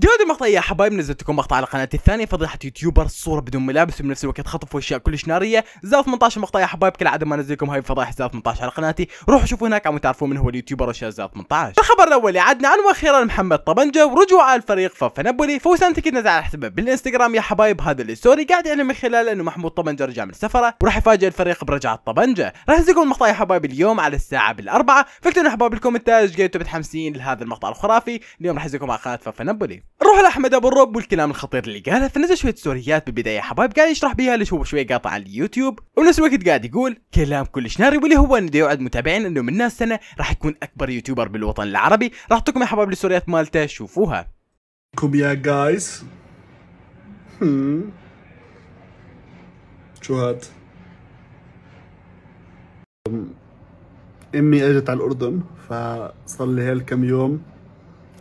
جودة المقطع يا حبايب نزلت لكم مقطع على قناتي الثانية فضيحة YouTuber صورة بدون ملابس وبنفس الوقت خطف واشياء كلش نارية. زاد 18 مقطع يا حبايب كالعادة ما انزل لكم هاي الفضائح زاد 18 على قناتي. روحوا شوفوا هناك عم تعرفون من هو ال YouTuber واشياء زاد 18 الخبر الأول عدنا عن وأخيرا محمد طبنجة ورجوع الفريق فنبولي فوسان أكيد نزل على حسابه بالإنستغرام يا حبايب هذا ال story قاعد يعلن من خلاله إنه محمود طبنجة رجع من سفره وراح يفاجئ الفريق برجعة طبنجة. راح انزل لكم المقطع يا حبايب اليوم على الساعة بالأربعة. فاكتبوا يا حبايب قلتوا متحمسين لهذا المقطع الخرافي. اليوم راح انزل لكم على قناة فنبولي نروح لأحمد أبو الرب والكلام الخطير اللي قاله فنزل شوية ستوريات بالبداية. حبايب قاعد يشرح بيها اللي هو شوية قاطع على اليوتيوب وبنفس الوقت قاعد يقول كلام كلش ناري. واللي هو انه يوعد متابعين إنه من ناس سنة راح يكون أكبر يوتيوبر بالوطن العربي. راح اعطيكم يا حبايب الستوريات مالته شوفوها. يا جايز شو هاد أمي إجت على الأردن فصار لي هيك كم يوم.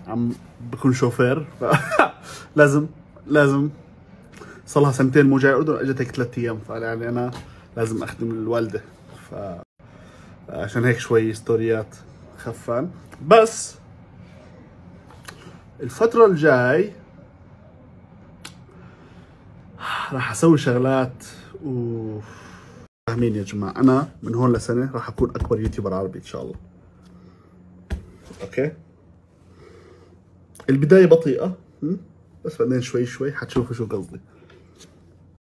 عم بكون شوفير. لازم لازم. صار لها سنتين مو جاي الاردن اجت هيك ثلاث أيام. فيعني أنا لازم أخدم الوالدة. ف عشان هيك شوي ستوريات خفان. بس الفترة الجاي راح أسوي شغلات و فاهمين يا جماعة. أنا من هون لسنة راح أكون أكبر YouTuber عربي إن شاء الله. OK؟ البداية بطيئة. م? بس بعدين شوي شوي حتشوفوا شو قصدي.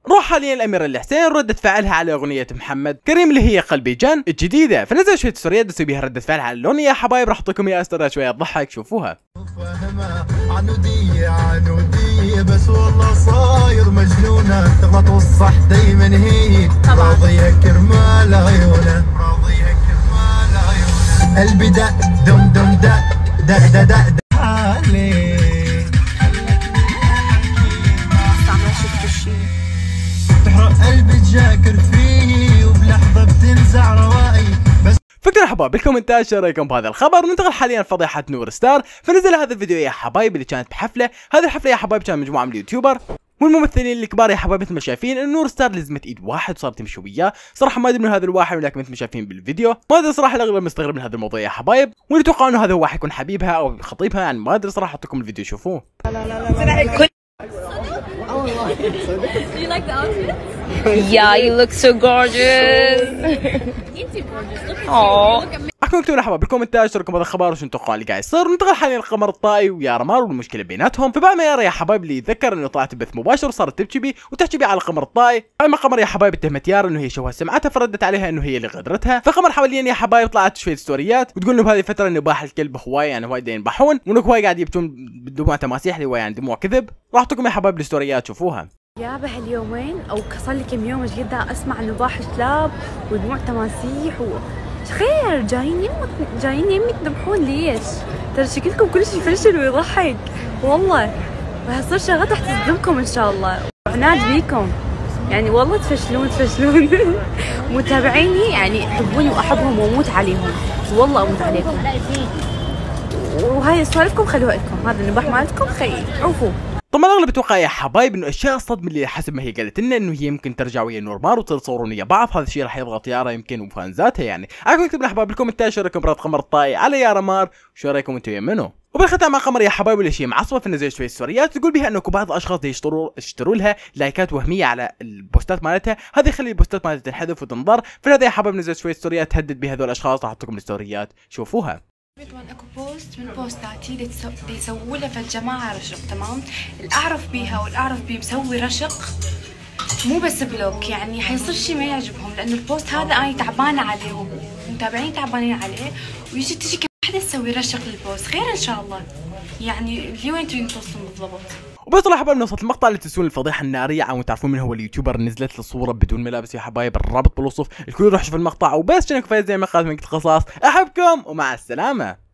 نروح حاليا الأميرة الحسين ردة فعلها على أغنية محمد. كريم اللي هي قلبي جن الجديدة. فنزل شوية ستوريات بتسوي بيها ردة فعل على الاغنية يا حبايب راح أعطيكم إياها استرها شوية تضحك شوفوها. عنودية عنودية بس والله صاير مجنونة تغلط والصح دايما هي راضية كرمال عيونة راضية كرمال عيونة قلبي دق دم دم دق دق دق دق تحرق قلبي تجاكر فيه وبلحظة بتنزع رواقي. بس فاكتبوا حبايب بالكومنتات شو رايكم بهذا الخبر. ننتقل حاليا لفضيحة نور ستار. فنزل هذا الفيديو يا حبايب اللي كانت بحفلة. هذه الحفلة يا حبايب كان مجموعة من ال YouTuber والممثلين الكبار يا حبايب مثل ما شايفين نور ستار لزمت إيد واحد وصارت تمشي وياه. صراحة ما أدري من هذا الواحد ولكن مثل ما شايفين بالفيديو. ما أدري صراحة الاغلب مستغرب من هذا الموضوع يا حبايب. واللي أتوقع إنه هذا هو حيكون حبيبها أو خطيبها يعني ما أدري صراحة أعطيكم الفيديو شوفوه. Do you like the outfit? yeah, you look so gorgeous. you too gorgeous. Look at Aw. you. احكم اكتبوا حبايب بالكومنتات رايكم بهذا الخبر وشو تتوقعون اللي قاعد يصير وننتقل حاليا للقمر الطائي ويارا مار والمشكلة بيناتهم. فبعد ما يارا يا حبايب اللي يتذكر إنه طلعت بث مباشر وصارت تبكي بي وتحكي بي على قمر الطائي. بعد ما قمر يا حبايب اتهمت يارا إنه هي شوها سمعتها فردت عليها إنه هي اللي غدرتها. فقمر حاليا يا حبايب طلعت شوية ستوريات وتقول انه بهذه الفترة إنه باح الكلب هواي يعني هواي ينبحون. وإنه هواي قاعد يبكون بدموع تماسيح اللي هو يعني دموع كذب. راح اعطيكم يا حبايب الستوريات شوفوها. يابا هاليومين أو صار لي كم يوم جدا أسمع نباح كلاب ودموع تماسيح و خير جايين يمك جايين يمي تذبحون ليش؟ ترى شكلكم كل شيء فشل ويضحك. والله وهتصير شغلات راح تصدمكم إن شاء الله. وعناد بيكم. يعني والله تفشلون تفشلون. متابعيني يعني يحبوني وأحبهم وأموت عليهم. والله أموت عليكم. وهاي سوالفكم خلوها لكم. هذا النباح مالتكم خي عوفوا. طبعا الأغلب أتوقع يا حبايب إنه أشياء الصدمه اللي حسب ما هي قالت لنا إنه هي يمكن ترجع ويا نورمار وتصورون ويا بعض. هذا الشيء راح يضغط يارا يمكن وفانزاتها يعني. اكتب لنا حبايب بالكومنتات شو رايكم برد قمر الطاي على يارا مار وشو رايكم أنتم يا منو. وبالختام مع قمر يا حبايب ولا شيء معصبه فنزل شوية ستوريات تقول بها إنه بعض الأشخاص يشتروا يشتروا لها لايكات وهمية على البوستات مالتها. هذا يخلي البوستات مالتها تنحذف وتنضر فلهذا يا حبايب نزل شوية ستوريات تهدد بهذول الأشخاص. راح اعطيكم الستوريات. شوفوها. كمان اكو post من بوستاتي اللي تسو- بيسووا لها في الجماعة رشق تمام؟ اللي أعرف بيها واللي أعرف بيه مسوي رشق مو بس block يعني حيصير شيء ما يعجبهم لأنه ال post هذا أنا تعبانة عليه ومتابعين تعبانين عليه ويجي تجي كم تسوي رشق لل post؟ خير إن شاء الله. يعني لوين تريدون توصلون بالضبط. وبس طلع حبايب نوصل المقطع اللي تسوون الفضيحة النارية. عم تعرفون من هو ال YouTuber؟ نزلت له صورة بدون ملابس يا حبايب. الرابط بالوصف الكل يروح يشوف المقطع. وبس شنو كفاية زي ما قالت من قصاص أحبكم ومع السلامة.